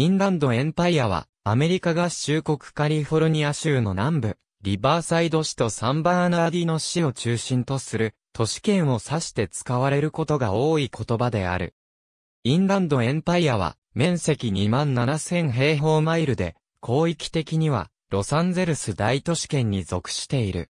インランドエンパイアは、アメリカ合衆国カリフォルニア州の南部、リバーサイド市とサンバーナーディの市を中心とする、都市圏を指して使われることが多い言葉である。インランドエンパイアは、面積2万7000平方マイルで、広域的には、ロサンゼルス大都市圏に属している。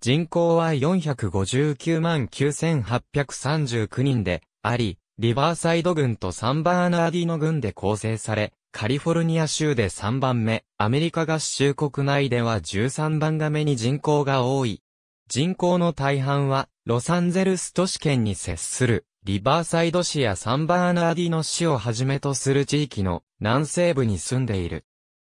人口は459万9839人であり、リバーサイド郡とサンバーナーディの郡で構成され、カリフォルニア州で3番目、アメリカ合衆国内では13番が目に人口が多い。人口の大半は、ロサンゼルス都市圏に接する、リバーサイド市やサンバーナーディの市をはじめとする地域の南西部に住んでいる。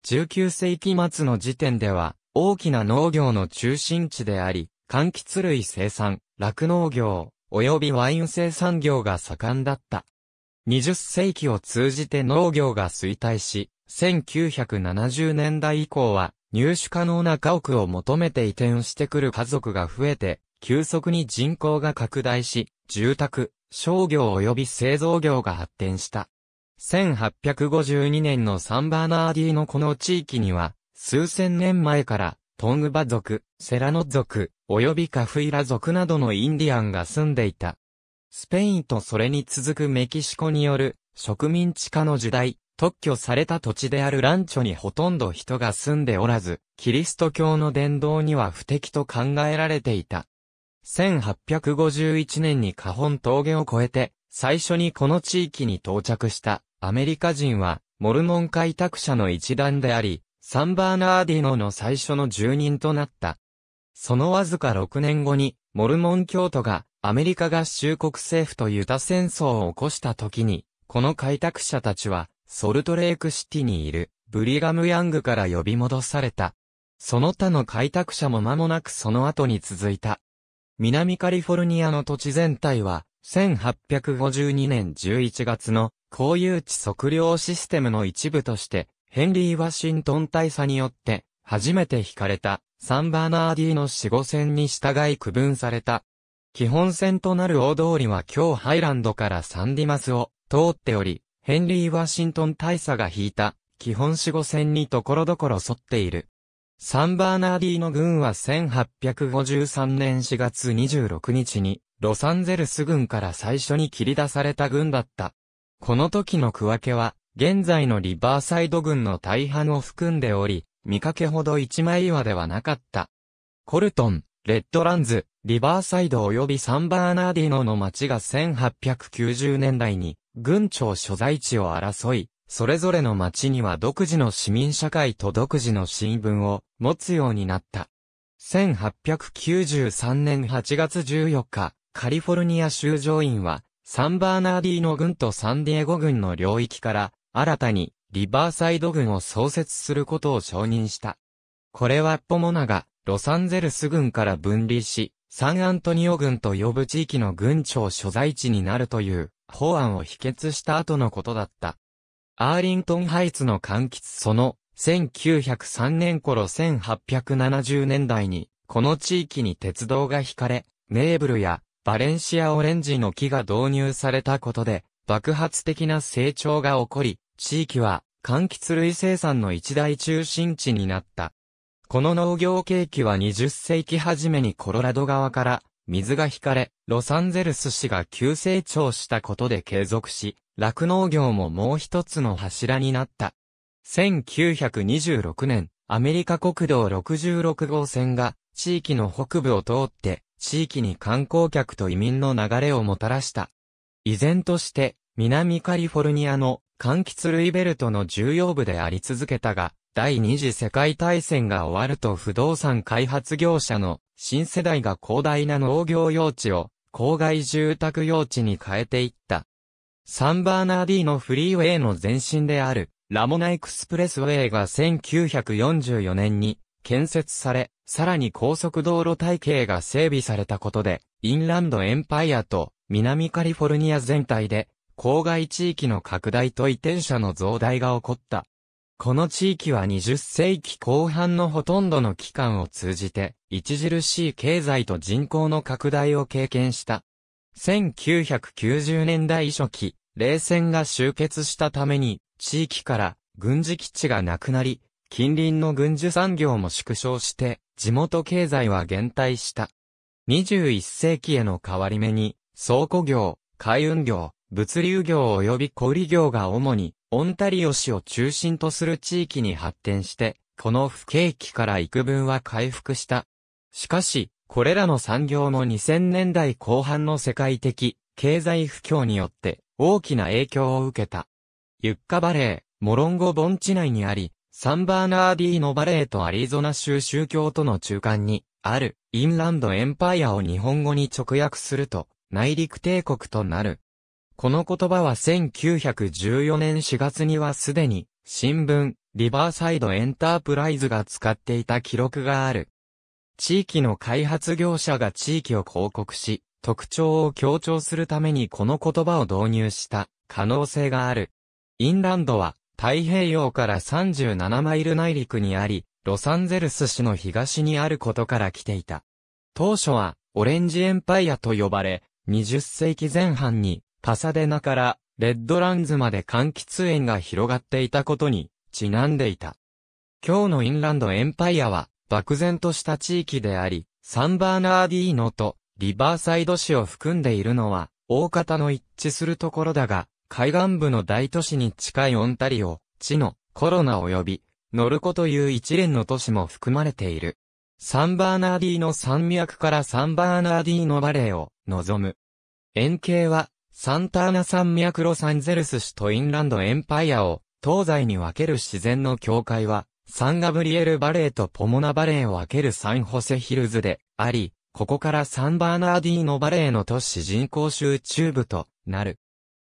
19世紀末の時点では、大きな農業の中心地であり、柑橘類生産、酪農業、及びワイン生産業が盛んだった。20世紀を通じて農業が衰退し、1970年代以降は入手可能な家屋を求めて移転してくる家族が増えて、急速に人口が拡大し、住宅、商業及び製造業が発展した。1852年のサンバーナーディーのこの地域には、数千年前からトングバ族、セラノ族、及びカフイラ族などのインディアンが住んでいた。スペインとそれに続くメキシコによる植民地化の時代、特許された土地であるランチョにほとんど人が住んでおらず、キリスト教の伝道には不適と考えられていた。1851年にカホン峠を越えて、最初にこの地域に到着したアメリカ人は、モルモン開拓者の一団であり、サンバーナーディノの最初の住人となった。そのわずか6年後に、モルモン教徒がアメリカ合衆国政府とユタ戦争を起こした時に、この開拓者たちは、ソルトレークシティにいる、ブリガム・ヤングから呼び戻された。その他の開拓者も間もなくその後に続いた。南カリフォルニアの土地全体は、1852年11月の公有地測量システムの一部として、ヘンリー・ワシントン大佐によって、初めて引かれた、サンバーナーディの死後線に従い区分された。基本線となる大通りは今日ハイランドからサンディマスを通っており、ヘンリー・ワシントン大佐が引いた、基本死後線にところどころ沿っている。サンバーナーディの軍は1853年4月26日に、ロサンゼルス軍から最初に切り出された軍だった。この時の区分けは、現在のリバーサイド軍の大半を含んでおり、見かけほど一枚岩ではなかった。コルトン、レッドランズ、リバーサイド及びサンバーナーディノの町が1890年代に軍庁所在地を争い、それぞれの町には独自の市民社会と独自の新聞を持つようになった。1893年8月14日、カリフォルニア州上院は、サンバーナーディーノ郡とサンディエゴ郡の領域から新たにリバーサイド郡を創設することを承認した。これはポモナがロサンゼルス郡から分離し、サンアントニオ郡と呼ぶ地域の郡庁所在地になるという法案を否決した後のことだった。アーリントンハイツの柑橘その1903年頃1870年代にこの地域に鉄道が引かれ、ネーブルやバレンシアオレンジの木が導入されたことで爆発的な成長が起こり、地域は、柑橘類生産の一大中心地になった。この農業景気は20世紀初めにコロラド川から水が引かれ、ロサンゼルス市が急成長したことで継続し、酪農業ももう一つの柱になった。1926年、アメリカ国道66号線が地域の北部を通って地域に観光客と移民の流れをもたらした。依然として、南カリフォルニアの柑橘類ベルトの重要部であり続けたが、第二次世界大戦が終わると不動産開発業者の新世代が広大な農業用地を郊外住宅用地に変えていった。サンバーナーディーのフリーウェイの前身であるラモナエクスプレスウェイが1944年に建設され、さらに高速道路体系が整備されたことで、インランドエンパイアと南カリフォルニア全体で郊外地域の拡大と移転者の増大が起こった。この地域は20世紀後半のほとんどの期間を通じて、著しい経済と人口の拡大を経験した。1990年代初期、冷戦が終結したために、地域から軍事基地がなくなり、近隣の軍需産業も縮小して、地元経済は減退した。21世紀への変わり目に、倉庫業、海運業、物流業及び小売業が主に、オンタリオ市を中心とする地域に発展して、この不景気から幾分は回復した。しかし、これらの産業も2000年代後半の世界的経済不況によって大きな影響を受けた。ユッカバレー、モロンゴ盆地内にあり、サンバーナーディーノバレーとアリゾナ州宗教との中間にあるインランドエンパイアを日本語に直訳すると内陸帝国となる。この言葉は1914年4月にはすでに新聞リバーサイドエンタープライズが使っていた記録がある。地域の開発業者が地域を広告し、特徴を強調するためにこの言葉を導入した可能性がある。インランドは太平洋から37マイル内陸にあり、ロサンゼルス市の東にあることから来ていた。当初はオレンジエンパイアと呼ばれ、20世紀前半にパサデナからレッドランズまで柑橘園が広がっていたことにちなんでいた。今日のインランドエンパイアは漠然とした地域であり、サンバーナーディーノとリバーサイド市を含んでいるのは、大方の一致するところだが、海岸部の大都市に近いオンタリオ、地のコロナ及び、ノルコという一連の都市も含まれている。サンバーナーディーノ山脈からサンバーナーディーノバレーを望む。円形は、サンターナ山脈ロサンゼルス市とインランドエンパイアを東西に分ける自然の境界は、サンガブリエルバレーとポモナバレーを分けるサンホセヒルズであり、ここからサンバーナーディーノバレーの都市人口集中部となる。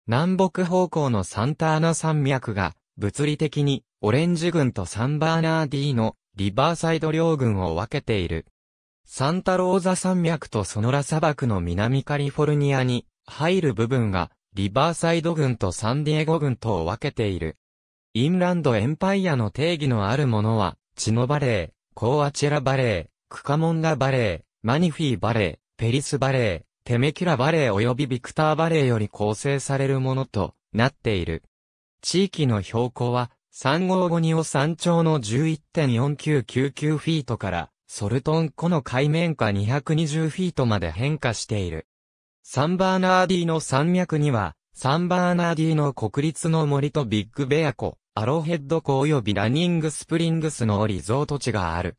南北方向のサンターナ山脈が物理的にオレンジ郡とサンバーナーディーノ、リバーサイド両郡を分けている。サンタローザ山脈とソノラ砂漠の南カリフォルニアに入る部分がリバーサイド郡とサンディエゴ郡とを分けている。インランドエンパイアの定義のあるものは、チノバレー、コーアチェラバレー、クカモンガバレー、マニフィーバレー、ペリスバレー、テメキュラバレー及びビクターバレーより構成されるものとなっている。地域の標高は、サンゴルゴニオ山頂の11.4999フィートから、ソルトン湖の海面下220フィートまで変化している。サンバーナーディーノ山脈には、サンバーナーディーノ国立の森とビッグベア湖、アローヘッド湖及びラニングスプリングスのリゾート地がある。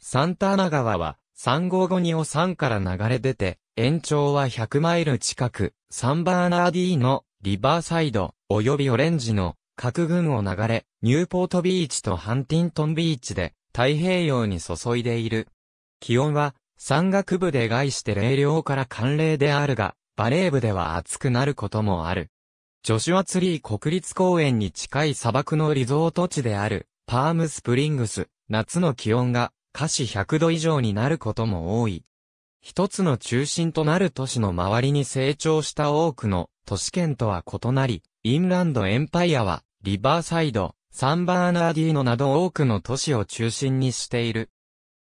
サンタアナ川は、サンゴルゴニオ山から流れ出て、延長は100マイル近く、サンバーナーディーノ、リバーサイド、及びオレンジの各郡を流れ、ニューポートビーチとハンティントンビーチで太平洋に注いでいる。気温は山岳部で外して冷涼から寒冷であるが、バレー部では暑くなることもある。ジョシュアツリー国立公園に近い砂漠のリゾート地である、パームスプリングス、夏の気温が、下肢100度以上になることも多い。一つの中心となる都市の周りに成長した多くの都市圏とは異なり、インランドエンパイアは、リバーサイド、サンバーナーディーノなど多くの都市を中心にしている。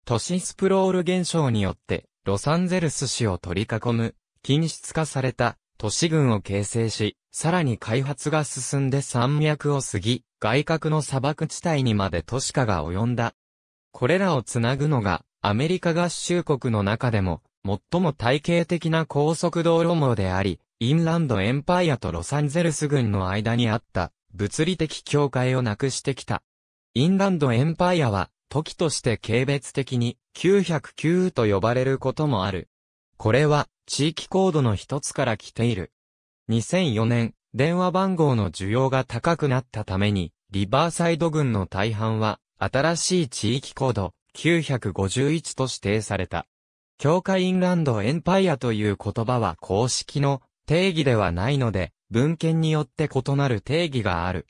都市スプロール現象によって、ロサンゼルス市を取り囲む、均質化された都市群を形成し、さらに開発が進んで山脈を過ぎ、外角の砂漠地帯にまで都市化が及んだ。これらをつなぐのが、アメリカ合衆国の中でも、最も体系的な高速道路網であり、インランドエンパイアとロサンゼルス郡の間にあった物理的境界をなくしてきた。インランドエンパイアは、時として軽蔑的に909と呼ばれることもある。これは地域コードの一つから来ている。2004年、電話番号の需要が高くなったために、リバーサイド群の大半は、新しい地域コード951と指定された。教会インランドエンパイアという言葉は公式の定義ではないので、文献によって異なる定義がある。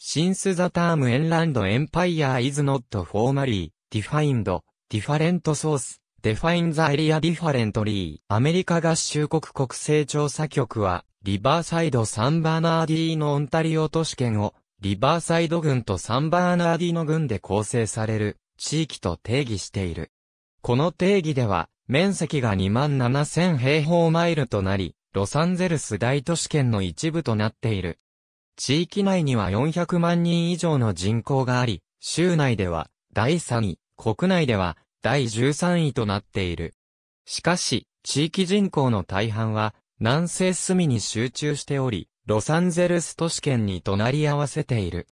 Since the term Enland Empire is not formally defined, different source defines area differently アメリカ合衆国国勢調査局は、リバーサイド・サンバーナーディーのオンタリオ都市圏を、リバーサイド郡とサンバーナーディーの郡で構成される地域と定義している。この定義では、面積が2万7000平方マイルとなり、ロサンゼルス大都市圏の一部となっている。地域内には400万人以上の人口があり、州内では第3位、国内では第13位となっている。しかし、地域人口の大半は南西隅に集中しており、ロサンゼルス都市圏に隣り合わせている。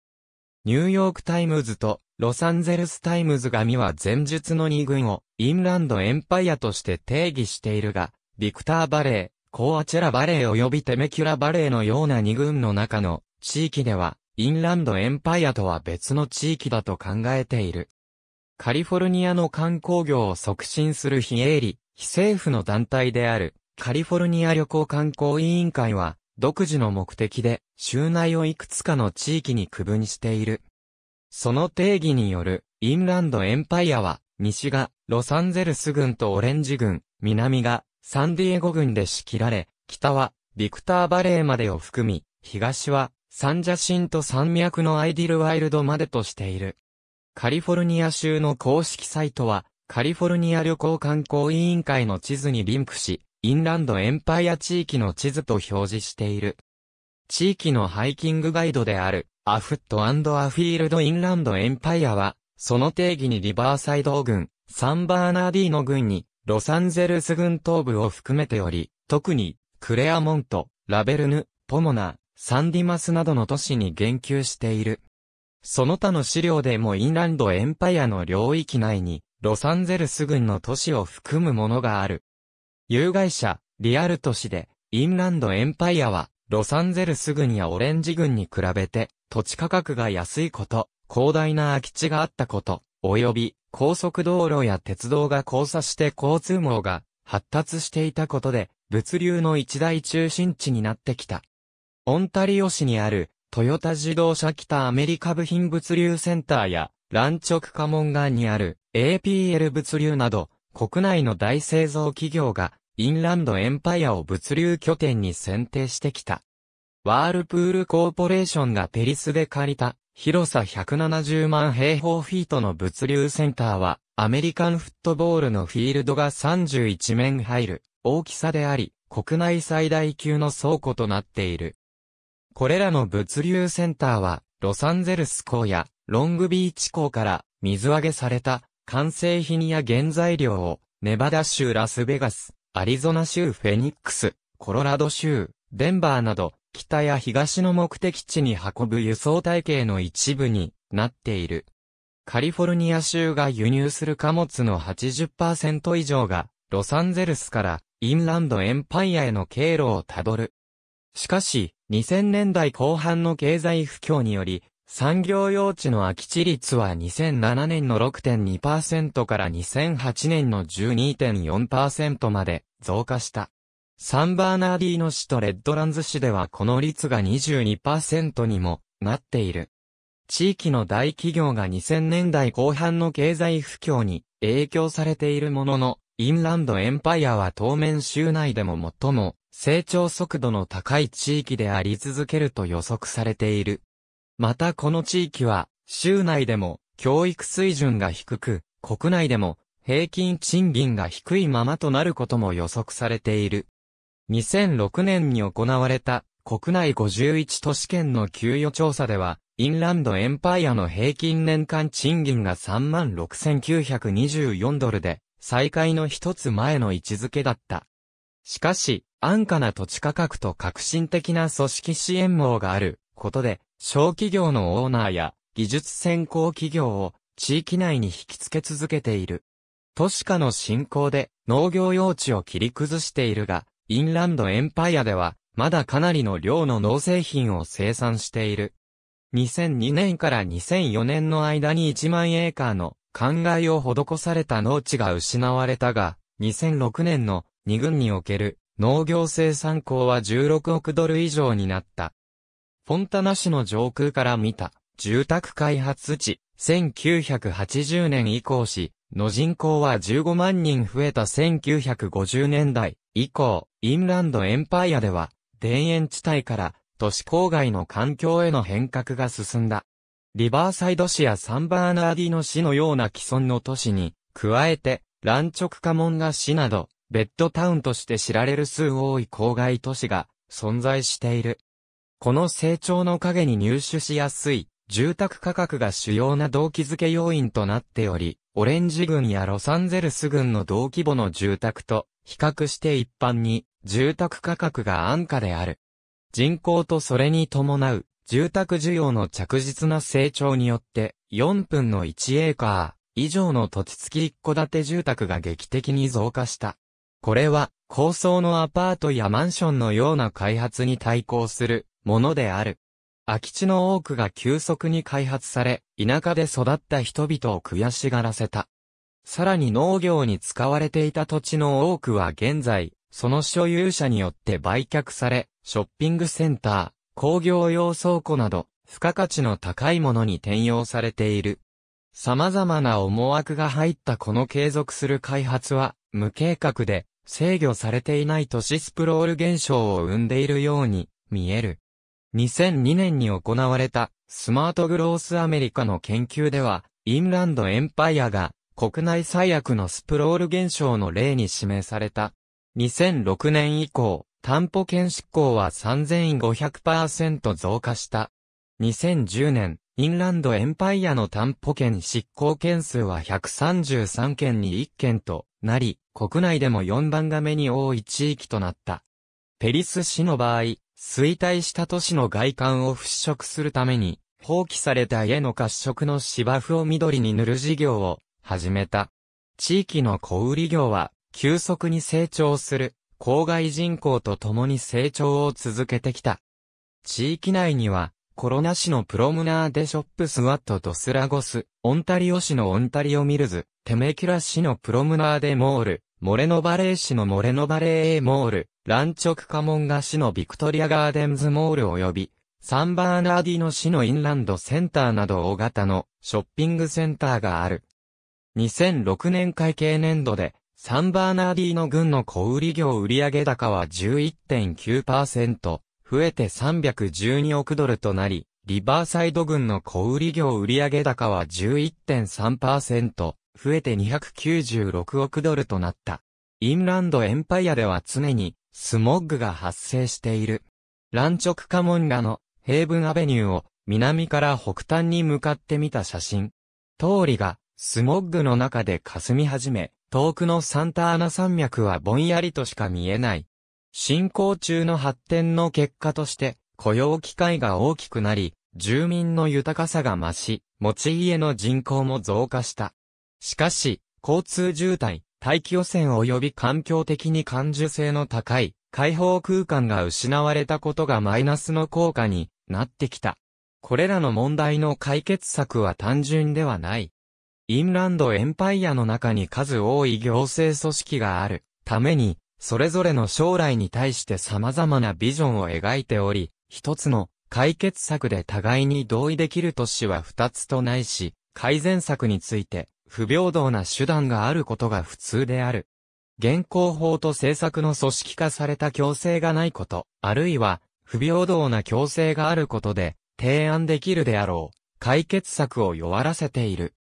ニューヨークタイムズとロサンゼルスタイムズ紙は前述の2郡をインランドエンパイアとして定義しているが、ビクターバレー、コアチェラバレー及びテメキュラバレーのような2郡の中の地域では、インランドエンパイアとは別の地域だと考えている。カリフォルニアの観光業を促進する非営利、非政府の団体である、カリフォルニア旅行観光委員会は、独自の目的で、州内をいくつかの地域に区分している。その定義による、インランドエンパイアは、西が、ロサンゼルス郡とオレンジ郡、南が、サンディエゴ郡で仕切られ、北は、ビクターバレーまでを含み、東は、サンジャシンと山脈のアイディルワイルドまでとしている。カリフォルニア州の公式サイトは、カリフォルニア旅行観光委員会の地図にリンクし、インランドエンパイア地域の地図と表示している。地域のハイキングガイドである、アフットアフィールドインランドエンパイアは、その定義にリバーサイド郡、サンバーナーディーノ郡に、ロサンゼルス郡東部を含めており、特に、クレアモント、ラベルヌ、ポモナ、サンディマスなどの都市に言及している。その他の資料でもインランドエンパイアの領域内に、ロサンゼルス郡の都市を含むものがある。有害者、リアル都市で、インランドエンパイアは、ロサンゼルス郡やオレンジ郡に比べて、土地価格が安いこと、広大な空き地があったこと、及び、高速道路や鉄道が交差して交通網が発達していたことで、物流の一大中心地になってきた。オンタリオ市にある、トヨタ自動車北アメリカ部品物流センターや、ランチョクカモンガンにある APL 物流など、国内の大製造企業が、インランドエンパイアを物流拠点に選定してきた。ワールプールコーポレーションがペリスで借りた広さ170万平方フィートの物流センターは、アメリカンフットボールのフィールドが31面入る大きさであり、国内最大級の倉庫となっている。これらの物流センターは、ロサンゼルス港やロングビーチ港から水揚げされた完成品や原材料をネバダ州ラスベガス、アリゾナ州フェニックス、コロラド州、デンバーなど北や東の目的地に運ぶ輸送体系の一部になっている。カリフォルニア州が輸入する貨物の80%以上がロサンゼルスからインランドエンパイアへの経路をたどる。しかし、2000年代後半の経済不況により、産業用地の空き地率は2007年の6.2%から2008年の12.4%まで増加した。サンバーナーディーノ市とレッドランズ市ではこの率が22%にもなっている。地域の大企業が2000年代後半の経済不況に影響されているものの、インランドエンパイアは当面州内でも最も成長速度の高い地域であり続けると予測されている。またこの地域は州内でも教育水準が低く、国内でも平均賃金が低いままとなることも予測されている。2006年に行われた国内51都市圏の給与調査では、インランドエンパイアの平均年間賃金が36,924ドルで、再開の一つ前の位置づけだった。しかし、安価な土地価格と革新的な組織支援網があることで、小企業のオーナーや技術先行企業を地域内に引き付け続けている。都市化の進行で農業用地を切り崩しているが、インランドエンパイアでは、まだかなりの量の農製品を生産している。2002年から2004年の間に1万エーカーの灌漑を施された農地が失われたが、2006年の2軍における農業生産高は16億ドル以上になった。フォンタナ市の上空から見た住宅開発地、1980年以降し、の人口は15万人増えた1950年代以降、インランドエンパイアでは、田園地帯から都市郊外の環境への変革が進んだ。リバーサイド市やサンバーナーディの市のような既存の都市に、加えて、ランチョクカモンガ市など、ベッドタウンとして知られる数多い郊外都市が存在している。この成長の陰に入手しやすい住宅価格が主要な動機づけ要因となっており、オレンジ郡やロサンゼルス郡の同規模の住宅と比較して一般に住宅価格が安価である。人口とそれに伴う住宅需要の着実な成長によって4分の1エーカー以上の土地付き一戸建て住宅が劇的に増加した。これは高層のアパートやマンションのような開発に対抗するものである。空き地の多くが急速に開発され、田舎で育った人々を悔しがらせた。さらに農業に使われていた土地の多くは現在、その所有者によって売却され、ショッピングセンター、工業用倉庫など、付加価値の高いものに転用されている。様々な思惑が入ったこの継続する開発は、無計画で制御されていない都市スプロール現象を生んでいるように見える。2002年に行われたスマートグロースアメリカの研究では、インランドエンパイアが国内最悪のスプロール現象の例に指名された。2006年以降、担保権執行は3500%増加した。2010年、インランドエンパイアの担保権執行件数は133件に1件となり、国内でも4番が目に多い地域となった。ペリス市の場合、衰退した都市の外観を払拭するために、放棄された家の褐色の芝生を緑に塗る事業を始めた。地域の小売業は、急速に成長する、郊外人口と共に成長を続けてきた。地域内には、コロナ市のプロムナーデショップスアットドスラゴス、オンタリオ市のオンタリオミルズ、テメキュラ市のプロムナーデモール、モレノバレー市のモレノバレーモール、ランチョクカモンガ市のビクトリアガーデンズモール及び、サンバーナーディの市のインランドセンターなど大型のショッピングセンターがある。2006年会計年度で、サンバーナーディの郡の小売業売上高は11.9%、増えて312億ドルとなり、リバーサイド郡の小売業売上高は11.3%、増えて296億ドルとなった。インランドエンパイアでは常にスモッグが発生している。ランチョクカモンガのヘイブンアベニューを南から北端に向かって見た写真。通りがスモッグの中で霞み始め、遠くのサンタアナ山脈はぼんやりとしか見えない。進行中の発展の結果として雇用機会が大きくなり、住民の豊かさが増し、持ち家の人口も増加した。しかし、交通渋滞、大気汚染及び環境的に感受性の高い開放空間が失われたことがマイナスの効果になってきた。これらの問題の解決策は単純ではない。インランドエンパイアの中に数多い行政組織があるために、それぞれの将来に対して様々なビジョンを描いており、一つの解決策で互いに同意できる都市は二つとないし、改善策について不平等な手段があることが普通である。現行法と政策の組織化された強制がないこと、あるいは不平等な強制があることで提案できるであろう解決策を弱らせている。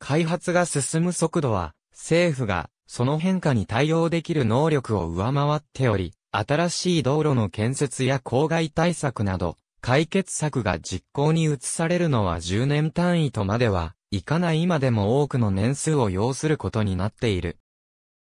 開発が進む速度は政府がその変化に対応できる能力を上回っており、新しい道路の建設や郊外対策など、解決策が実行に移されるのは10年単位とまではいかない今でも多くの年数を要することになっている。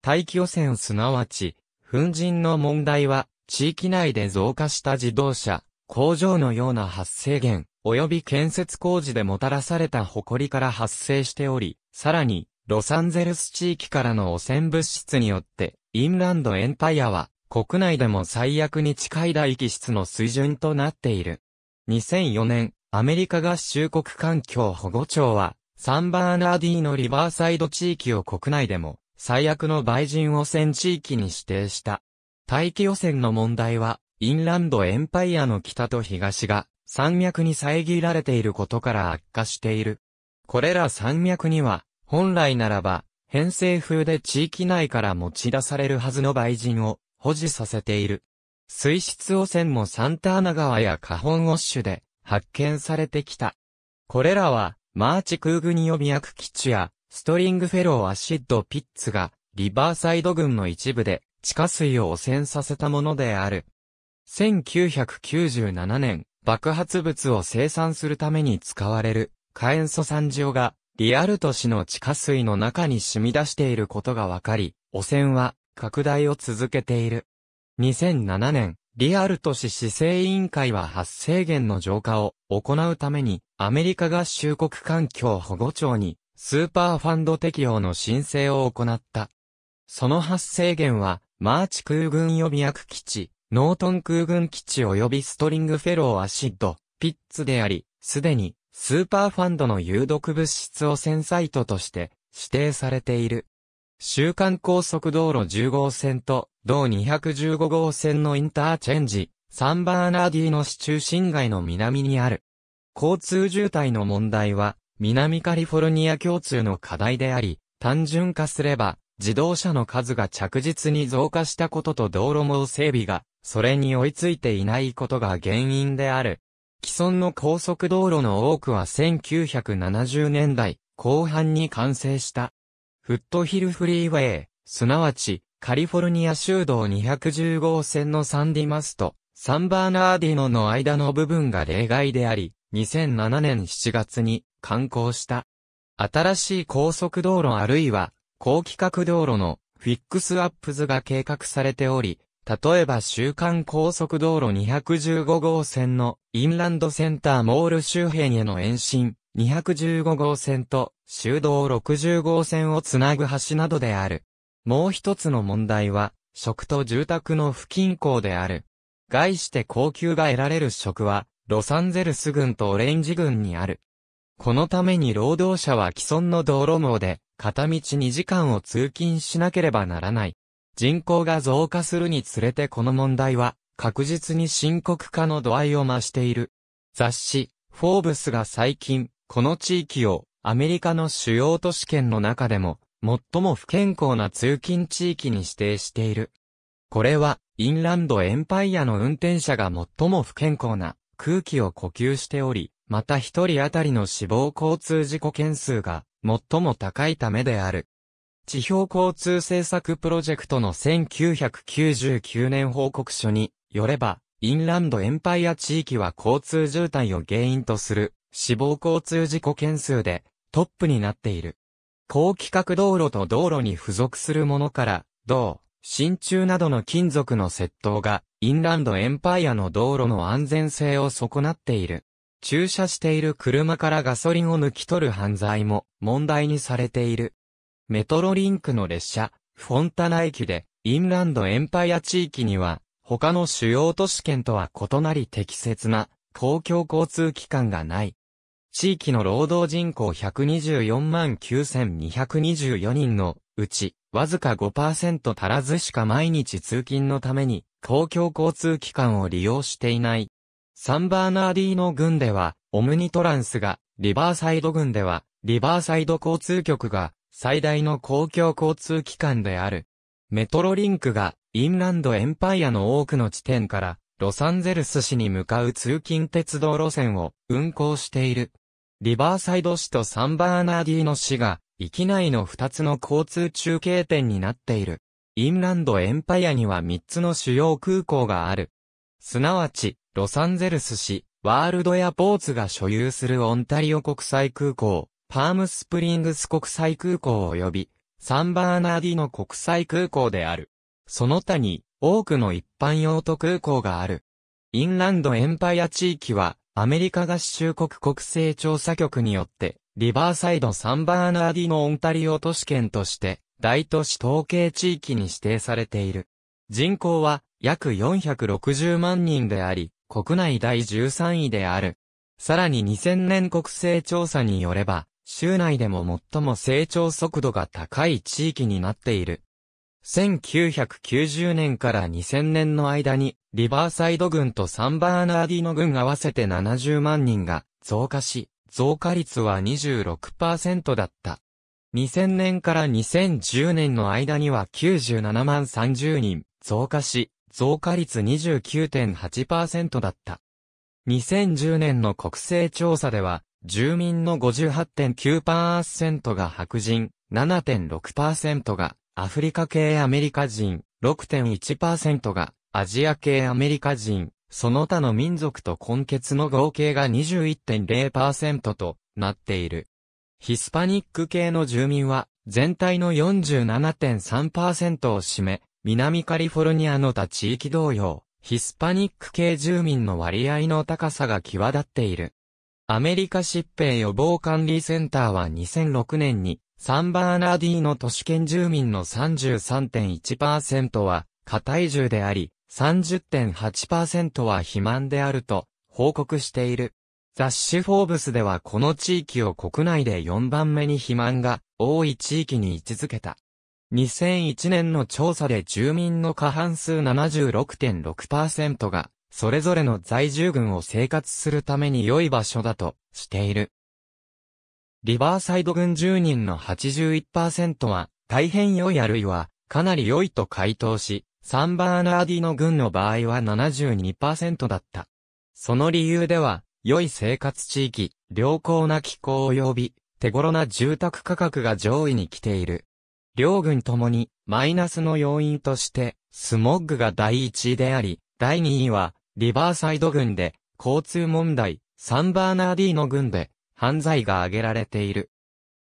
大気汚染すなわち、粉塵の問題は、地域内で増加した自動車、工場のような発生源、及び建設工事でもたらされた埃から発生しており、さらに、ロサンゼルス地域からの汚染物質によって、インランドエンパイアは、国内でも最悪に近い大気質の水準となっている。2004年、アメリカ合衆国環境保護庁は、サンバーナーディーのリバーサイド地域を国内でも最悪の売人汚染地域に指定した。大気汚染の問題は、インランドエンパイアの北と東が山脈に遮られていることから悪化している。これら山脈には、本来ならば、偏西風で地域内から持ち出されるはずの売人を保持させている。水質汚染もサンタアナ川やカホンウォッシュで発見されてきた。これらはマーチ空軍予備役基地や、ストリングフェローアシッドピッツが、リバーサイド郡の一部で、地下水を汚染させたものである。1997年、爆発物を生産するために使われる過塩素酸塩がリアルト市の地下水の中に染み出していることがわかり、汚染は拡大を続けている。2007年、リアルト市市政委員会は発生源の浄化を行うために、アメリカ合衆国環境保護庁に、スーパーファンド適用の申請を行った。その発生源は、マーチ空軍予備役基地、ノートン空軍基地及びストリングフェローアシッド、ピッツであり、すでに、スーパーファンドの有毒物質汚染サイトとして指定されている。週間高速道路10号線と同215号線のインターチェンジ、サンバーナーディーの市中心街の南にある。交通渋滞の問題は南カリフォルニア共通の課題であり、単純化すれば自動車の数が着実に増加したことと道路網整備がそれに追いついていないことが原因である。既存の高速道路の多くは1970年代後半に完成した。フットヒルフリーウェイ、すなわち、カリフォルニア州道210号線のサンディマスと、サンバーナーディノの間の部分が例外であり、2007年7月に観光した。新しい高速道路あるいは、高規格道路のフィックスアップズが計画されており、例えば週間高速道路215号線のインランドセンターモール周辺への延伸、215号線と修道60号線をつなぐ橋などである。もう一つの問題は、食と住宅の不均衡である。概して高級が得られる食は、ロサンゼルス郡とオレンジ郡にある。このために労働者は既存の道路網で、片道2時間を通勤しなければならない。人口が増加するにつれてこの問題は、確実に深刻化の度合いを増している。雑誌、フォーブスが最近、この地域をアメリカの主要都市圏の中でも最も不健康な通勤地域に指定している。これはインランドエンパイアの運転者が最も不健康な空気を呼吸しており、また一人当たりの死亡交通事故件数が最も高いためである。地表交通政策プロジェクトの1999年報告書によれば、インランドエンパイア地域は交通渋滞を原因とする死亡交通事故件数でトップになっている。高規格道路と道路に付属するものから、銅、真鍮などの金属の窃盗が、インランドエンパイアの道路の安全性を損なっている。駐車している車からガソリンを抜き取る犯罪も問題にされている。メトロリンクの列車、フォンタナ駅で、インランドエンパイア地域には、他の主要都市圏とは異なり適切な公共交通機関がない。地域の労働人口124万9224人のうち、わずか5%足らずしか毎日通勤のために公共交通機関を利用していない。サンバーナーディーノ郡では、オムニトランスが、リバーサイド郡では、リバーサイド交通局が、最大の公共交通機関である。メトロリンクが、インランドエンパイアの多くの地点から、ロサンゼルス市に向かう通勤鉄道路線を運行している。リバーサイド市とサンバーナーディーノ市が、域内の2つの交通中継点になっている。インランドエンパイアには3つの主要空港がある。すなわち、ロサンゼルス市、ワールドエポーツが所有するオンタリオ国際空港、パームスプリングス国際空港及び、サンバーナーディーノ国際空港である。その他に、多くの一般用途空港がある。インランドエンパイア地域は、アメリカ合衆国国勢調査局によって、リバーサイド・サンバーナーディのオンタリオ都市圏として、大都市統計地域に指定されている。人口は約460万人であり、国内第13位である。さらに2000年国勢調査によれば、州内でも最も成長速度が高い地域になっている。1990年から2000年の間に、リバーサイド郡とサンバーナーディの郡合わせて70万人が増加し、増加率は26%だった。2000年から2010年の間には97万30人増加し、増加率29.8%だった。2010年の国勢調査では、住民の58.9%が白人、7.6%がアフリカ系アメリカ人6.1%がアジア系アメリカ人その他の民族と根血の合計が21.0%となっている。ヒスパニック系の住民は全体の47.3%を占め、南カリフォルニアの他地域同様、ヒスパニック系住民の割合の高さが際立っている。アメリカ疾病予防管理センターは2006年に、サンバーナーディーの都市圏住民の33.1%は、過体重であり、30.8%は肥満であると報告している。雑誌フォーブスではこの地域を国内で4番目に肥満が多い地域に位置づけた。2001年の調査で住民の過半数76.6%がそれぞれの在住群を生活するために良い場所だとしている。リバーサイド群住人の81%は大変良いあるいはかなり良いと回答し、サンバーナーディの群の場合は72%だった。その理由では、良い生活地域、良好な気候及び手頃な住宅価格が上位に来ている。両軍ともにマイナスの要因としてスモッグが第1位であり、第2位はリバーサイド郡で、交通問題、サンバーナーディーノ郡で、犯罪が挙げられている。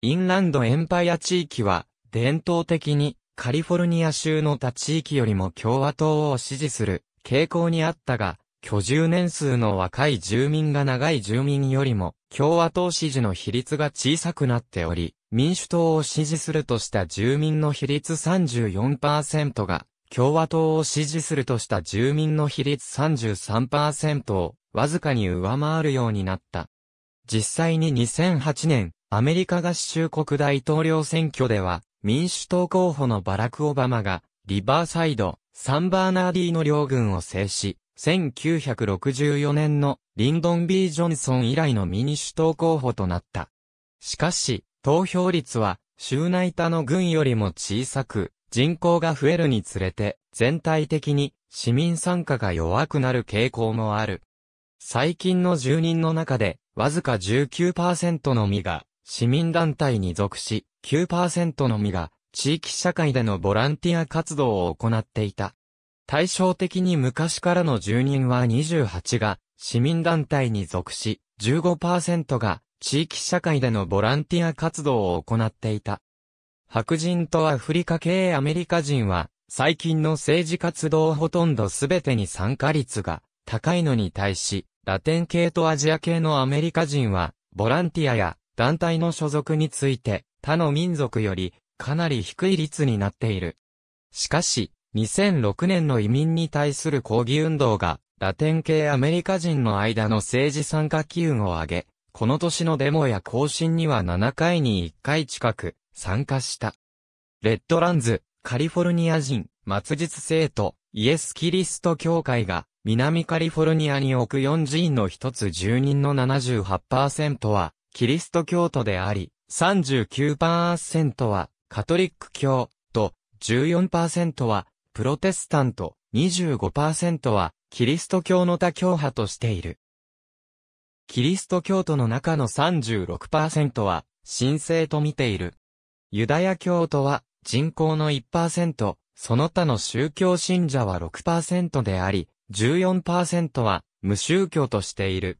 インランドエンパイア地域は、伝統的に、カリフォルニア州の他地域よりも共和党を支持する傾向にあったが、居住年数の若い住民が長い住民よりも、共和党支持の比率が小さくなっており、民主党を支持するとした住民の比率34%が、共和党を支持するとした住民の比率33%をわずかに上回るようになった。実際に2008年、アメリカ合衆国大統領選挙では、民主党候補のバラク・オバマが、リバーサイド、サンバーナーディーの両軍を制し、1964年のリンドン・ビー・ジョンソン以来の民主党候補となった。しかし、投票率は、州内他の軍よりも小さく、人口が増えるにつれて、全体的に市民参加が弱くなる傾向もある。最近の住人の中で、わずか19%のみが市民団体に属し、9%のみが地域社会でのボランティア活動を行っていた。対照的に昔からの住人は28が市民団体に属し、15%が地域社会でのボランティア活動を行っていた。白人とアフリカ系アメリカ人は、最近の政治活動ほとんどすべてに参加率が高いのに対し、ラテン系とアジア系のアメリカ人は、ボランティアや団体の所属について、他の民族よりかなり低い率になっている。しかし、2006年の移民に対する抗議運動が、ラテン系アメリカ人の間の政治参加機運を上げ、この年のデモや行進には7回に1回近く参加した。レッドランズ、カリフォルニア人、末日生徒、イエス・キリスト教会が、南カリフォルニアに置く4寺院の一つ住人の78%は、キリスト教徒であり、39%は、カトリック教、と、14%は、プロテスタント、25%は、キリスト教の他教派としている。キリスト教徒の中の36%は、神聖と見ている。ユダヤ教徒は人口の1%、その他の宗教信者は6%であり、14%は無宗教としている。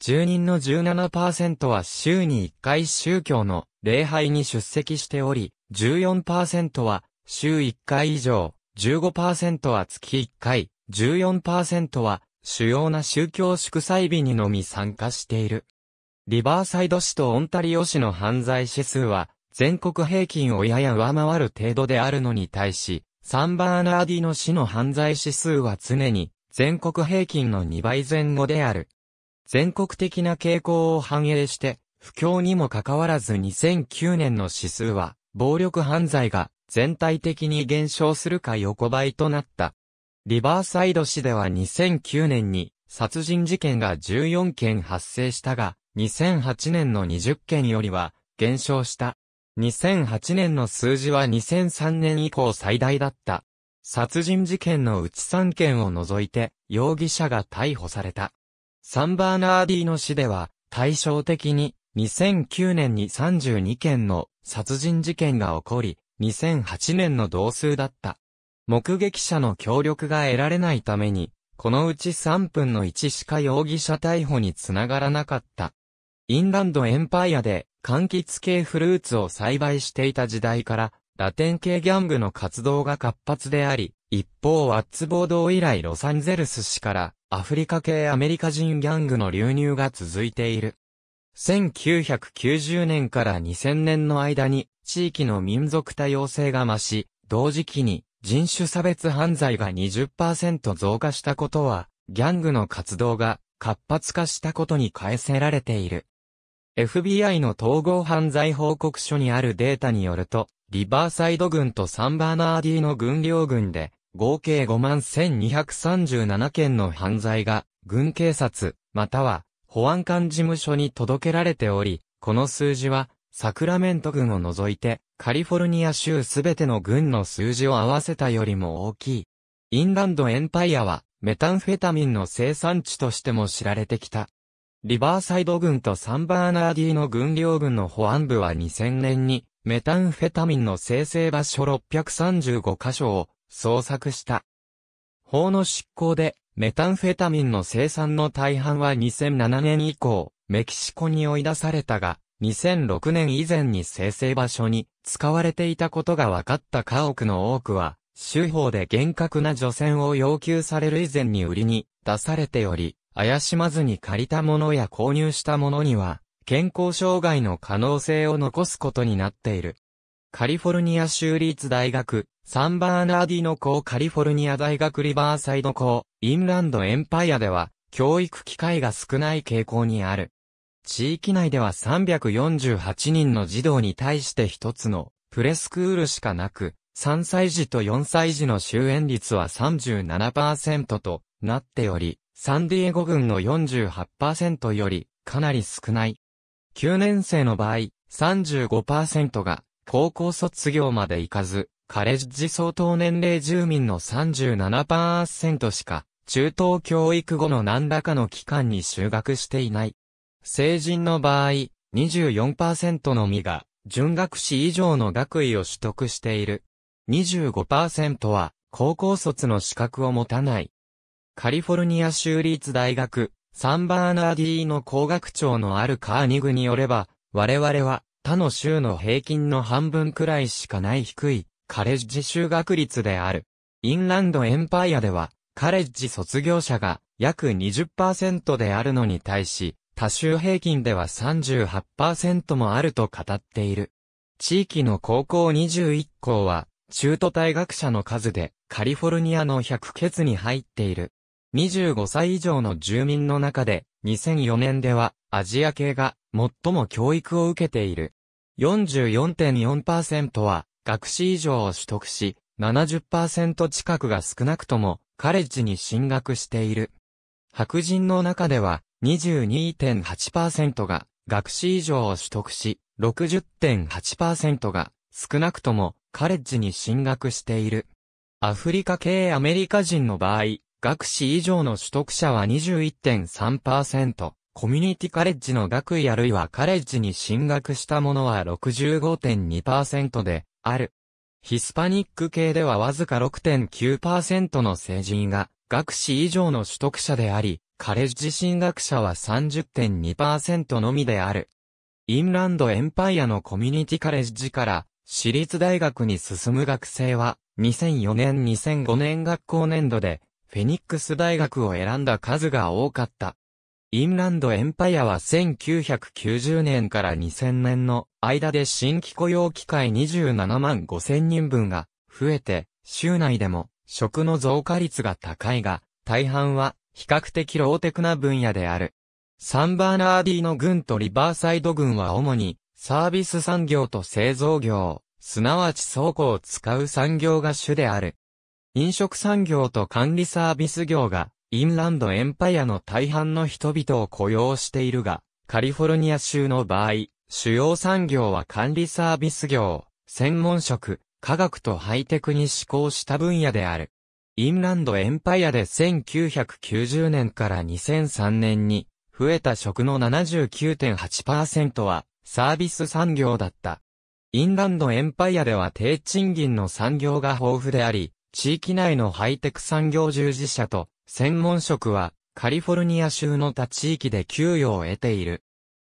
住人の17%は週に1回宗教の礼拝に出席しており、14%は週1回以上、15%は月1回、14%は主要な宗教祝祭日にのみ参加している。リバーサイド市とオンタリオ市の犯罪指数は全国平均をやや上回る程度であるのに対し、サンバーナーディの市の犯罪指数は常に全国平均の2倍前後である。全国的な傾向を反映して、不況にもかかわらず2009年の指数は、暴力犯罪が全体的に減少するか横ばいとなった。リバーサイド市では2009年に殺人事件が14件発生したが、2008年の20件よりは減少した。2008年の数字は2003年以降最大だった。殺人事件のうち3件を除いて、容疑者が逮捕された。サンバーナーディーの市では、対照的に、2009年に32件の殺人事件が起こり、2008年の同数だった。目撃者の協力が得られないために、このうち3分の1しか容疑者逮捕につながらなかった。インランドエンパイアで柑橘系フルーツを栽培していた時代から、ラテン系ギャングの活動が活発であり、一方ワッツ暴動以来ロサンゼルス市からアフリカ系アメリカ人ギャングの流入が続いている。1990年から2000年の間に地域の民族多様性が増し、同時期に人種差別犯罪が20%増加したことは、ギャングの活動が活発化したことに返せられている。FBI の統合犯罪報告書にあるデータによると、リバーサイド郡とサンバーナーディの軍領軍で、合計5万1237件の犯罪が、軍警察、または、保安官事務所に届けられており、この数字は、サクラメント軍を除いて、カリフォルニア州すべての軍の数字を合わせたよりも大きい。インランドエンパイアは、メタンフェタミンの生産地としても知られてきた。リバーサイド軍とサンバーナーディーの軍領軍の保安部は2000年に、メタンフェタミンの生成場所635カ所を捜索した。法の執行で、メタンフェタミンの生産の大半は2007年以降、メキシコに追い出されたが、2006年以前に生成場所に使われていたことが分かった家屋の多くは、州法で厳格な除染を要求される以前に売りに出されており、怪しまずに借りたものや購入したものには、健康障害の可能性を残すことになっている。カリフォルニア州立大学、サンバーナーディの校カリフォルニア大学リバーサイド校、インランドエンパイアでは、教育機会が少ない傾向にある。地域内では348人の児童に対して一つのプレスクールしかなく、3歳児と4歳児の終焉率は37%となっており、サンディエゴ郡の48%よりかなり少ない。9年生の場合、35%が高校卒業まで行かず、カレッジ相当年齢住民の37%しか、中等教育後の何らかの期間に就学していない。成人の場合、24%のみが、準学士以上の学位を取得している。25%は、高校卒の資格を持たない。カリフォルニア州立大学、サンバーナーディーの工学長のあるカーニグによれば、我々は、他の州の平均の半分くらいしかない低い、カレッジ修学率である。インランドエンパイアでは、カレッジ卒業者が約20%であるのに対し、多州平均では38%もあると語っている。地域の高校21校は、中途退学者の数で、カリフォルニアの100欠に入っている。25歳以上の住民の中で、2004年では、アジア系が、最も教育を受けている。44.4%は、学士以上を取得し、70%近くが少なくとも、カレッジに進学している。白人の中では、22.8%が学士以上を取得し、60.8%が少なくともカレッジに進学している。アフリカ系アメリカ人の場合、学士以上の取得者は21.3%、コミュニティカレッジの学位あるいはカレッジに進学した者は65.2%である。ヒスパニック系ではわずか6.9%の成人が学士以上の取得者であり、カレッジ進学者は30.2%のみである。インランドエンパイアのコミュニティカレッジから私立大学に進む学生は2004年2005年学校年度でフェニックス大学を選んだ数が多かった。インランドエンパイアは1990年から2000年の間で新規雇用機会27万5千人分が増えて、州内でも職の増加率が高いが、大半は比較的ローテクな分野である。サンバーナーディの軍とリバーサイド軍は主にサービス産業と製造業、すなわち倉庫を使う産業が主である。飲食産業と管理サービス業がインランドエンパイアの大半の人々を雇用しているが、カリフォルニア州の場合、主要産業は管理サービス業、専門職、科学とハイテクに思考した分野である。インランドエンパイアで1990年から2003年に増えた職の79.8%はサービス産業だった。インランドエンパイアでは低賃金の産業が豊富であり、地域内のハイテク産業従事者と専門職はカリフォルニア州の他地域で給与を得ている。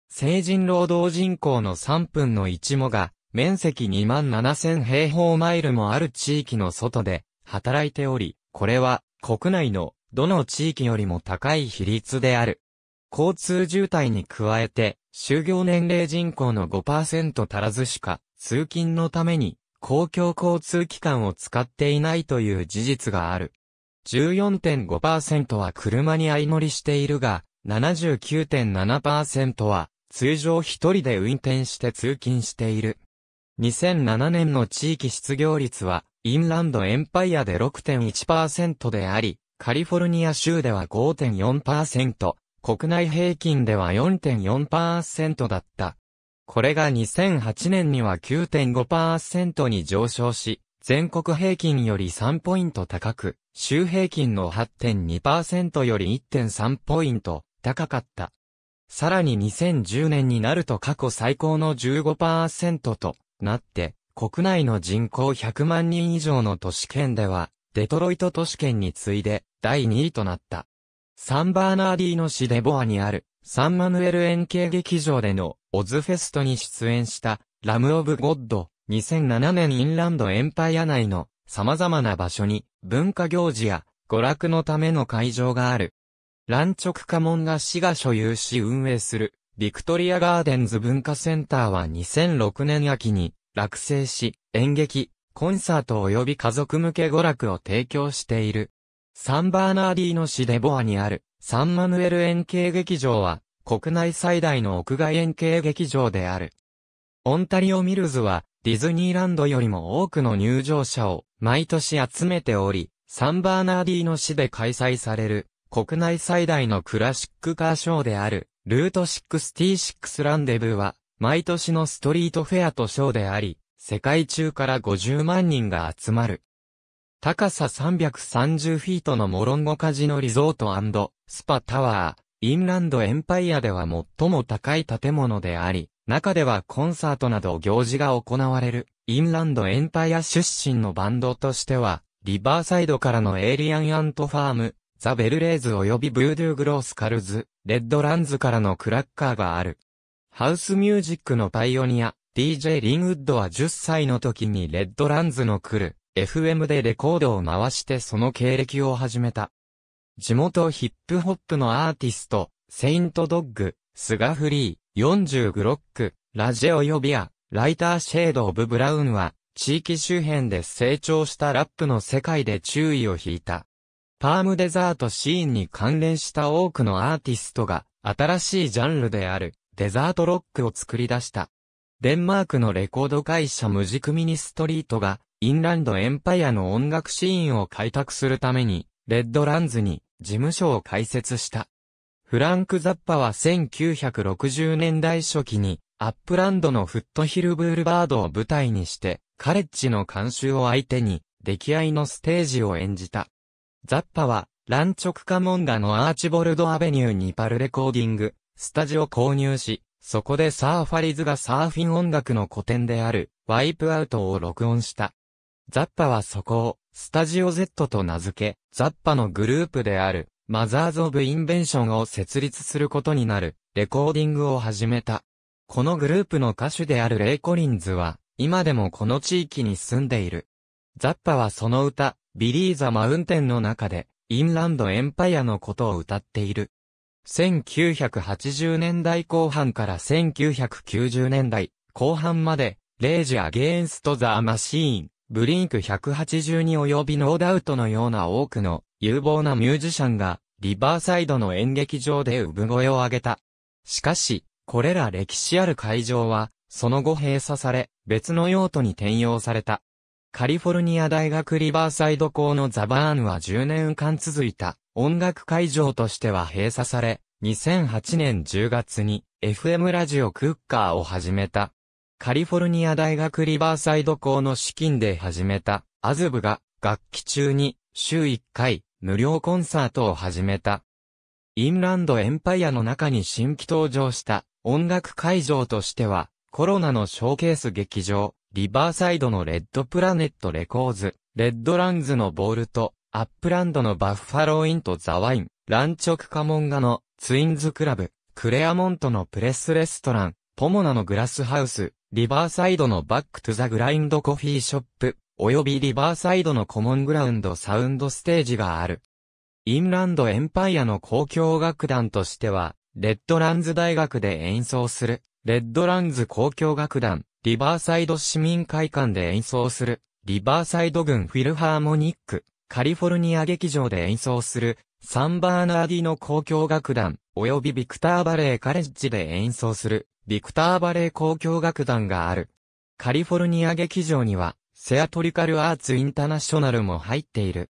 成人労働人口の3分の1もが面積2万7000平方マイルもある地域の外で働いており、これは国内のどの地域よりも高い比率である。交通渋滞に加えて、就業年齢人口の5%足らずしか、通勤のために公共交通機関を使っていないという事実がある。14.5%は車に相乗りしているが、79.7%は通常一人で運転して通勤している。2007年の地域失業率は、インランドエンパイアで6.1%であり、カリフォルニア州では5.4%、国内平均では4.4%だった。これが2008年には9.5%に上昇し、全国平均より3ポイント高く、週平均の8.2%より1.3ポイント高かった。さらに2010年になると過去最高の15%となって、国内の人口100万人以上の都市圏では、デトロイト都市圏に次いで第2位となった。サンバーナーディーノ市デボアにあるサンマヌエル円形劇場でのオズフェストに出演したラム・オブ・ゴッド2007年インランドエンパイア内の様々な場所に文化行事や娯楽のための会場がある。ランチョクカモンガ市が所有し運営するビクトリアガーデンズ文化センターは2006年秋に落成し演劇、コンサート及び家族向け娯楽を提供している。サンバーナーディーノ市デボアにあるサンマヌエル円形劇場は国内最大の屋外円形劇場である。オンタリオミルズはディズニーランドよりも多くの入場者を毎年集めており、サンバーナーディーノ市で開催される国内最大のクラシックカーショーであるルート66ランデブーは毎年のストリートフェアとショーであり、世界中から50万人が集まる。高さ330フィートのモロンゴカジノリゾートスパタワー、インランドエンパイアでは最も高い建物であり、中ではコンサートなど行事が行われる、インランドエンパイア出身のバンドとしては、リバーサイドからのエイリアンアントファーム、ザ・ベルレイズ及びブードゥーグロースカルズ、レッドランズからのクラッカーがある。ハウスミュージックのパイオニア、DJ リンウッドは10歳の時にレッドランズの来る FM でレコードを回してその経歴を始めた。地元ヒップホップのアーティスト、セイントドッグ、スガフリー、40グロック、ラジオ呼びや、ライターシェード・オブ・ブラウンは、地域周辺で成長したラップの世界で注意を引いた。パームデザートシーンに関連した多くのアーティストが、新しいジャンルである、デザートロックを作り出した。デンマークのレコード会社ムジクミニストリートが、インランドエンパイアの音楽シーンを開拓するために、レッドランズに事務所を開設した。フランク・ザッパは1960年代初期に、アップランドのフットヒルブールバードを舞台にして、カレッジの観衆を相手に、出来合いのステージを演じた。ザッパは、ランチョクカモンガのアーチボルドアベニューにパルレコーディング、スタジオ購入し、そこでサーファリズがサーフィン音楽の古典である、ワイプアウトを録音した。ザッパはそこを、スタジオ Z と名付け、ザッパのグループである、マザーズ・オブ・インベンションを設立することになる、レコーディングを始めた。このグループの歌手であるレイ・コリンズは、今でもこの地域に住んでいる。ザッパはその歌、ビリー・ザ・マウンテンの中で、インランド・エンパイアのことを歌っている。1980年代後半から1990年代後半まで、レイジ・アゲインスト・ザ・マシーン、ブリンク182及びノーダウトのような多くの有望なミュージシャンが、リバーサイドの演劇場で産声を上げた。しかし、これら歴史ある会場は、その後閉鎖され、別の用途に転用された。カリフォルニア大学リバーサイド校のザバーンは10年間続いた音楽会場としては閉鎖され、2008年10月に FM ラジオクッカーを始めた。カリフォルニア大学リバーサイド校の資金で始めた。アズブが楽器中に週1回無料コンサートを始めた。インランドエンパイアの中に新規登場した。音楽会場としてはコロナのショーケース劇場、リバーサイドのレッドプラネットレコーズ、レッドランズのボールト、アップランドのバッファローインとザワイン、ランチョクカモンガのツインズクラブ、クレアモントのプレスレストラン、ポモナのグラスハウス、リバーサイドのバックトゥザグラインドコフィーショップ、及びリバーサイドのコモングラウンドサウンドステージがある。インランドエンパイアの交響楽団としては、レッドランズ大学で演奏する、レッドランズ交響楽団、リバーサイド市民会館で演奏する、リバーサイド郡フィルハーモニック、カリフォルニア劇場で演奏する、サンバーナーディの交響楽団、及びビクターバレーカレッジで演奏する、ビクターバレー交響楽団がある。カリフォルニア劇場には、セアトリカルアーツインターナショナルも入っている。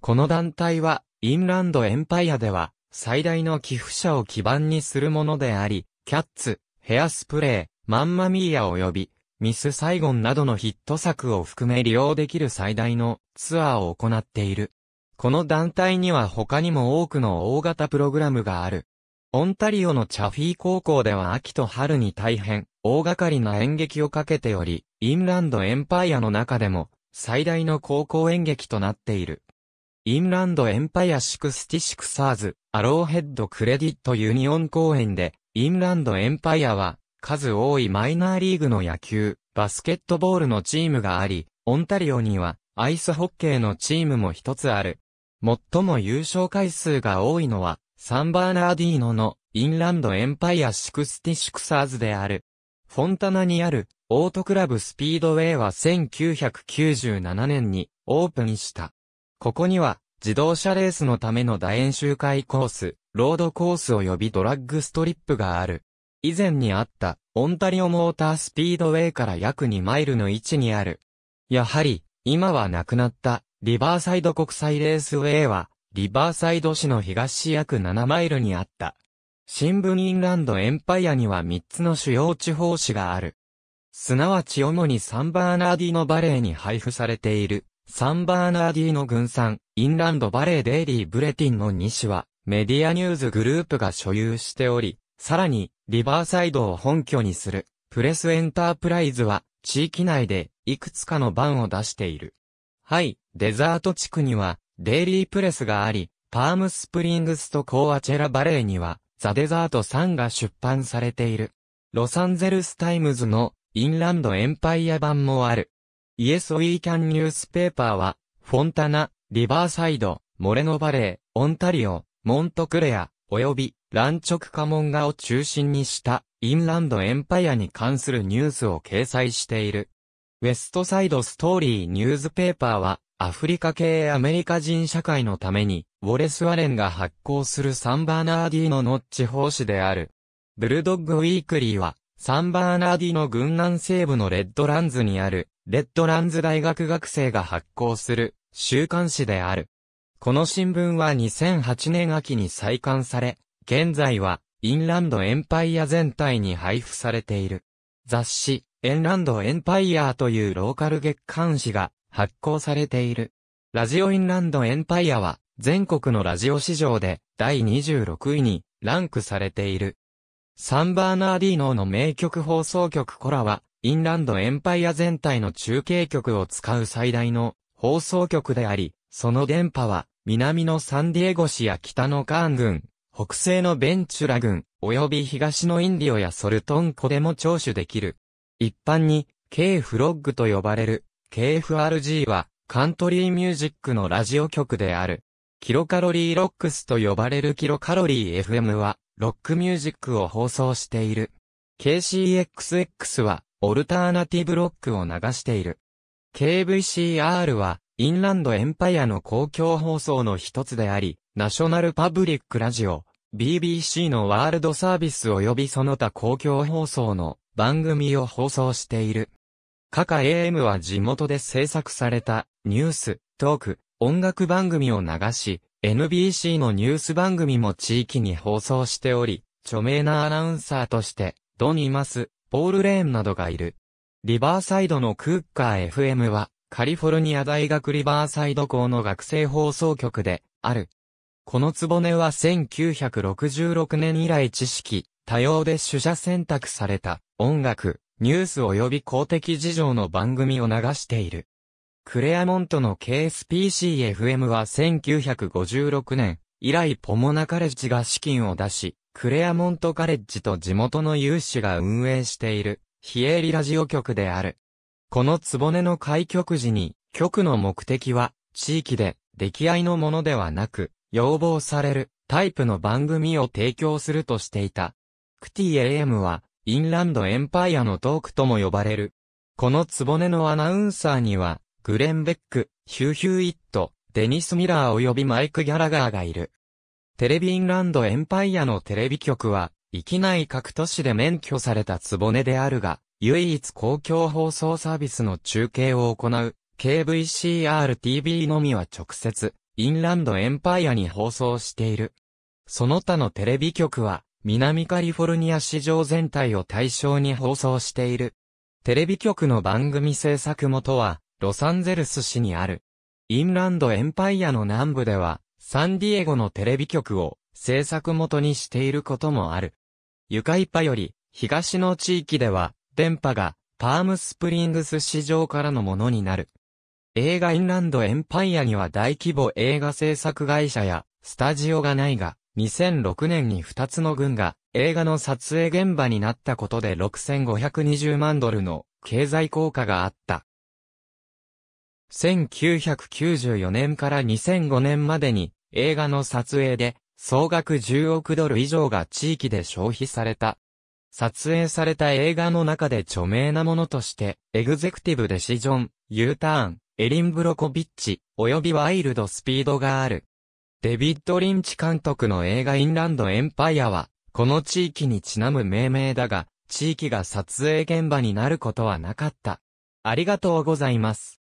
この団体は、インランドエンパイアでは、最大の寄付者を基盤にするものであり、キャッツ、ヘアスプレー、マンマミーヤ及び、ミス・サイゴンなどのヒット作を含め利用できる最大のツアーを行っている。この団体には他にも多くの大型プログラムがある。オンタリオのチャフィー高校では秋と春に大変大掛かりな演劇をかけており、インランドエンパイアの中でも最大の高校演劇となっている。インランドエンパイアシクスティシクサーズ、アローヘッドクレディットユニオン公園で、インランドエンパイアは数多いマイナーリーグの野球、バスケットボールのチームがあり、オンタリオにはアイスホッケーのチームも一つある。最も優勝回数が多いのはサンバーナーディーノのインランドエンパイアシクスティシクサーズである。フォンタナにあるオートクラブスピードウェイは1997年にオープンした。ここには自動車レースのための楕円周回コース、ロードコース及びドラッグストリップがある。以前にあったオンタリオモータースピードウェイから約2マイルの位置にある。やはり、今はなくなったリバーサイド国際レースウェイはリバーサイド市の東約7マイルにあった。新聞インランドエンパイアには3つの主要地方紙がある。すなわち主にサンバーナーディーノバレーに配布されている、サンバーナーディーノ郡サン、インランドバレーデイリーブレティンの2紙は、メディアニューズグループが所有しており、さらに、リバーサイドを本拠にする、プレスエンタープライズは、地域内で、いくつかの版を出している。ハイデザート地区には、デイリープレスがあり、パームスプリングスとコーアチェラバレーには、ザ・デザートサンが出版されている。ロサンゼルスタイムズのインランドエンパイア版もある。イエス・ウィーキャン・ニュースペーパーは、フォンタナ、リバーサイド、モレノバレー、オンタリオ、モントクレア、及び、ランチョクカモンガを中心にした、インランドエンパイアに関するニュースを掲載している。ウェストサイドストーリーニュースペーパーは、アフリカ系アメリカ人社会のために、ウォレス・ワレンが発行するサンバーナーディーノの地方紙である。ブルドッグウィークリーは、サンバーナーディーノ郡南西部のレッドランズにある、レッドランズ大学学生が発行する、週刊誌である。この新聞は2008年秋に再刊され、現在は、インランドエンパイア全体に配布されている。雑誌、エンランドエンパイアーというローカル月刊誌が、発行されている。ラジオインランドエンパイアは全国のラジオ市場で第26位にランクされている。サンバーナーディーノの名曲放送局コラはインランドエンパイア全体の中継局を使う最大の放送局であり、その電波は南のサンディエゴ市や北のカーン郡、北西のベンチュラ郡、及び東のインディオやソルトン湖でも聴取できる。一般に、K フロッグと呼ばれる KFRG はカントリーミュージックのラジオ局である。キロカロリーロックスと呼ばれるキロカロリー FM はロックミュージックを放送している。KCXX はオルターナティブロックを流している。KVCR はインランドエンパイアの公共放送の一つであり、ナショナルパブリックラジオ、BBC のワールドサービス及びその他公共放送の番組を放送している。カカ AM は地元で制作されたニュース、トーク、音楽番組を流し、NBC のニュース番組も地域に放送しており、著名なアナウンサーとして、ドニマス、ポール・レーンなどがいる。リバーサイドのクッカー FM は、カリフォルニア大学リバーサイド校の学生放送局で、ある。このつぼねは1966年以来知識、多様で取捨選択された音楽、ニュース及び公的事情の番組を流している。クレアモントの KSPC-FM は1956年以来ポモナカレッジが資金を出し、クレアモントカレッジと地元の有志が運営している非営利ラジオ局である。この壺の開局時に、局の目的は地域で出来合いのものではなく、要望されるタイプの番組を提供するとしていた。クティ AM は、インランドエンパイアのトークとも呼ばれる。このつぼねのアナウンサーには、グレン・ベック、ヒューヒュー・イット、デニス・ミラー及びマイク・ギャラガーがいる。テレビインランドエンパイアのテレビ局は、域内各都市で免許されたつぼねであるが、唯一公共放送サービスの中継を行う KVCR-TV のみは直接、インランドエンパイアに放送している。その他のテレビ局は、南カリフォルニア市場全体を対象に放送している。テレビ局の番組制作元は、ロサンゼルス市にある。インランドエンパイアの南部では、サンディエゴのテレビ局を制作元にしていることもある。ユカイパより、東の地域では、電波がパームスプリングス市場からのものになる。映画インランドエンパイアには大規模映画制作会社やスタジオがないが、2006年に2つの軍が映画の撮影現場になったことで6520万ドルの経済効果があった。1994年から2005年までに映画の撮影で総額10億ドル以上が地域で消費された。撮影された映画の中で著名なものとして、エグゼクティブデシジョン、U ターン、エリン・ブロコビッチ、及びワイルドスピードがある。デビッド・リンチ監督の映画インランド・エンパイアは、この地域にちなむ命名だが、地域が撮影現場になることはなかった。ありがとうございます。